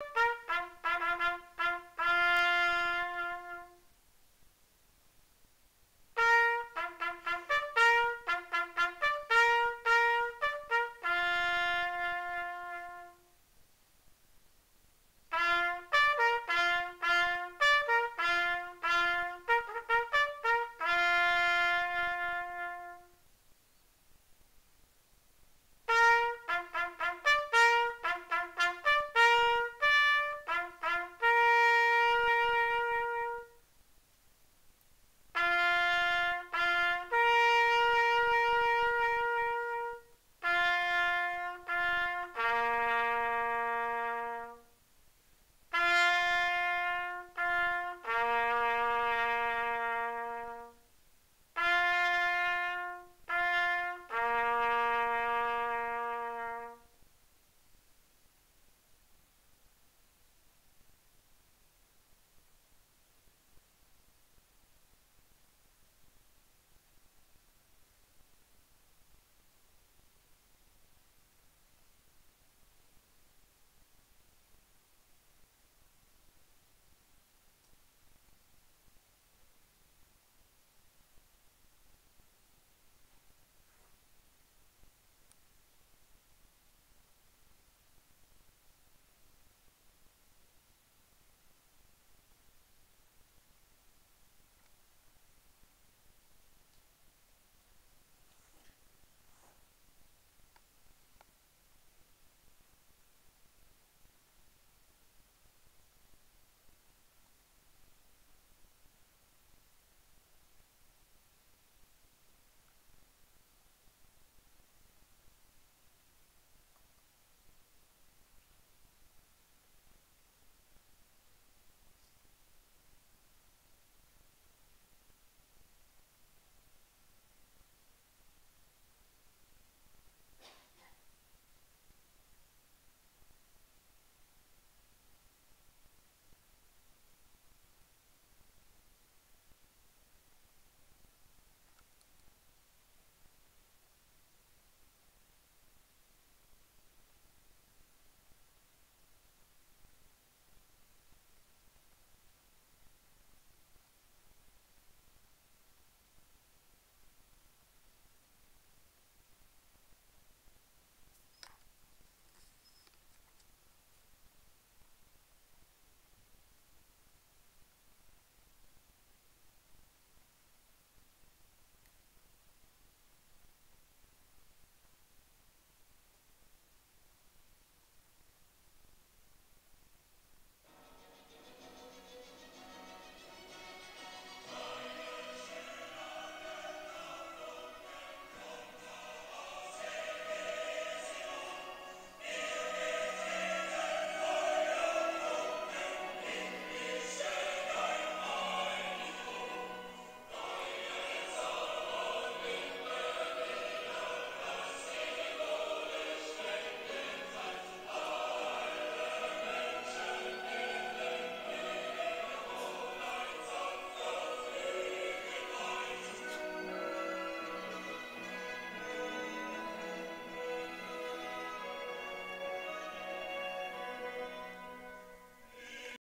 you